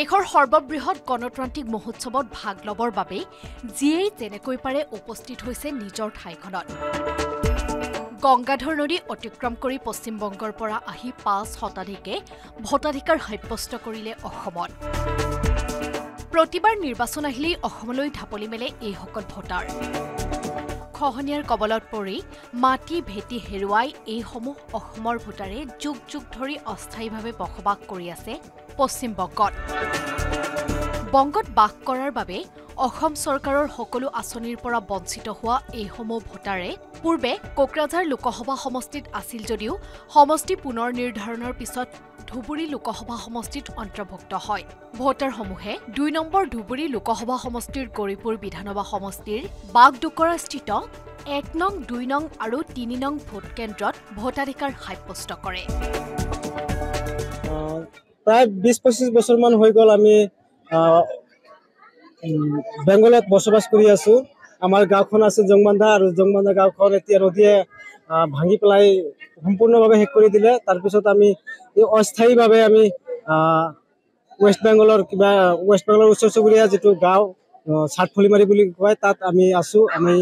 দেশৰ সৰ্ববৃহৎ গণতান্ত্ৰিক মহোৎসৱত ভাগ ল'বৰ বাবে যিয়েই যেনেকৈ পাৰে উপস্থিত হৈছে নিজৰ ঠাইখনত। গংগাধৰ নদী অতিক্ৰম কৰি পশ্চিমবংগৰ পৰা আহি পাঁচ শতাধিকে ভোটাধিকাৰ সাব্যস্ত কৰিলে অসমত। প্ৰতিবাৰ নিৰ্বাচন আহিলেই অসমলৈ ঢাপলি মেলে এইসকল ভোটাৰ। খহনীয়াৰ কবলত পৰি মাটি ভেটি হেৰুৱাই এইসমূহ অসমৰ ভোটাৰে যুগ যুগ ধৰি অস্থায়ীভাৱে বসবাস কৰি আছে পশ্চিমবংগত বংগত। বাস কৰাৰ বাবে অসম চৰকাৰৰ সকলো আঁচনিৰ পৰা বঞ্চিত হোৱা এইসমূহ ভোটাৰে পূৰ্বে কোকৰাঝাৰ লোকসভা সমষ্টিত আছিল যদিও সমষ্টি পুনৰ নিৰ্ধাৰণৰ পিছত ধুবুৰী লোকসভা সমষ্টিত অন্তৰ্ভুক্ত হয়। ভোটাৰসমূহে দুই নম্বৰ ধুবুৰী লোকসভা সমষ্টিৰ গৌৰীপুৰ বিধানসভা সমষ্টিৰ বাগডোকৰাস্থিত এক নং দুই নং আৰু তিনি নং ভোটকেন্দ্ৰত ভোটাধিকাৰ সাব্যস্ত কৰে। প্ৰায় বিছ পঁচিছ বছৰমান হৈ গ'ল আমি বেংগলত বসবাস কৰি আছোঁ। আমাৰ গাঁওখন আছে জংবান্ধা আৰু জংবান্ধা গাঁওখন এতিয়া নদীয়ে ভাঙি পেলাই সম্পূৰ্ণভাৱে শেষ কৰি দিলে। তাৰপিছত আমি অস্থায়ীভাৱে আমি ৱেষ্ট বেংগলৰ কিবা ৱেষ্ট বেংগলৰ ওচৰ চুবুৰীয়া যিটো গাঁও চাটফুলিমাৰী বুলি কয় তাত আমি আছোঁ। আমি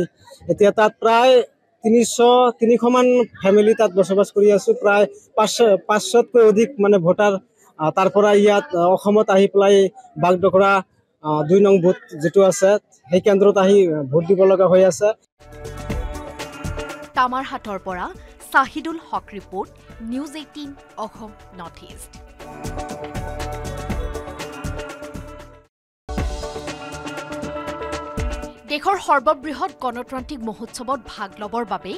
এতিয়া তাত প্ৰায় তিনিশ তিনিশমান ফেমিলি তাত বসবাস কৰি আছোঁ। প্ৰায় পাঁচশ পাঁচশতকৈ অধিক মানে ভোটাৰ তাৰ পৰা ইয়াত অসমত আহি পেলাই আহ, দুই নং বুথ যিটো আছে সেই কেন্দ্ৰত আহি ভোট দিব লগা হৈ আছে। তামাৰহাটৰ পৰা Sahidul Haque report news eighteen Assam north east. দেশৰ সৰ্ববৃহৎ গণতান্ত্ৰিক মহোৎসৱত ভাগ ল'বৰ বাবে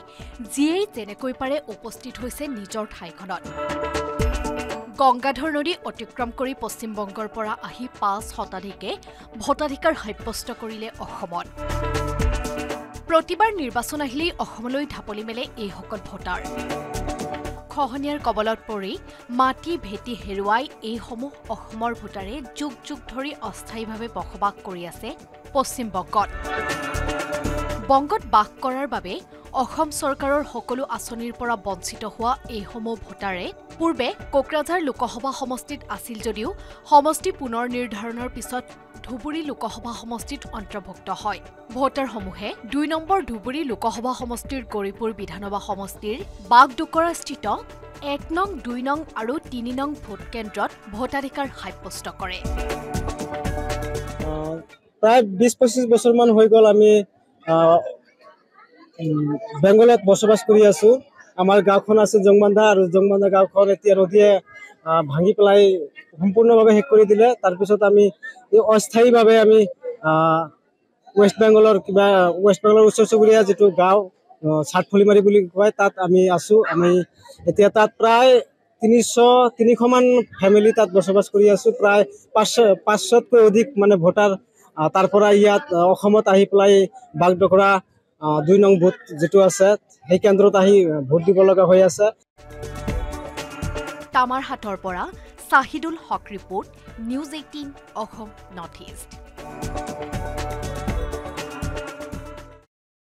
যিয়েই যেনেকৈ পাৰে উপস্থিত হৈছে নিজৰ ঠাইখনত। গংগাধৰ নদী অতিক্ৰম কৰি পশ্চিমবংগৰ পৰা আহি পাঁচ শতাধিকে ভোটাধিকাৰ সাব্যস্ত কৰিলে অসমত। প্ৰতিবাৰ নিৰ্বাচন আহিলেই অসমলৈ ঢাপলি মেলে এইসকল ভোটাৰ। খহনীয়াৰ কবলত পৰি মাটি ভেটি হেৰুৱাই এইসমূহ অসমৰ ভোটাৰে যুগ যুগ ধৰি অস্থায়ীভাৱে বসবাস কৰি আছে পশ্চিমবংগত। বংগত বাস কৰাৰ বাবে অসম চৰকাৰৰ সকলো আঁচনিৰ পৰা বঞ্চিত হোৱা এইসমূহ ভোটাৰে পূৰ্বে কোকৰাঝাৰ লোকসভা সমষ্টিত আছিল যদিও সমষ্টি পুনৰ নিৰ্ধাৰণৰ পিছত ধুবুৰী লোকসভা সমষ্টিত অন্তৰ্ভুক্ত হয়। ভোটাৰসমূহে দুই নম্বৰ ধুবুৰী লোকসভা সমষ্টিৰ গৌৰীপুৰ বিধানসভা সমষ্টিৰ বাগডোকৰাস্থিত এক নং দুই নং আৰু তিনি নং ভোটকেন্দ্ৰত ভোটাধিকাৰ সাব্যস্ত কৰে। প্ৰায় বিছ পঁচিছ বছৰমান হৈ গ'ল আমি বেংগলত বসবাস কৰি আছোঁ। আমাৰ গাঁওখন আছে জংবান্ধা আৰু জংবান্ধা গাঁওখন এতিয়া নদীয়ে ভাঙি পেলাই সম্পূৰ্ণভাৱে শেষ কৰি দিলে। তাৰপিছত আমি এই অস্থায়ীভাৱে আমি ৱেষ্ট বেংগলৰ কিবা ৱেষ্ট বেংগলৰ ওচৰ চুবুৰীয়া যিটো গাঁও চাটফুলিমাৰী বুলি কয় তাত আমি আছোঁ। আমি এতিয়া তাত প্ৰায় তিনিশ তিনিশমান ফেমিলি তাত বসবাস কৰি আছোঁ। প্ৰায় পাঁচশ পাঁচশতকৈ অধিক মানে তাৰ পৰা ইয়াত আহ, পেলাই আহ, দুই নং বুথ যিটো আছে সেই কেন্দ্ৰত আহি ভোট দিব লগা হৈ আছে। তামাৰহাটৰ পৰা Sahidul Haque report news eighteen Assam north east.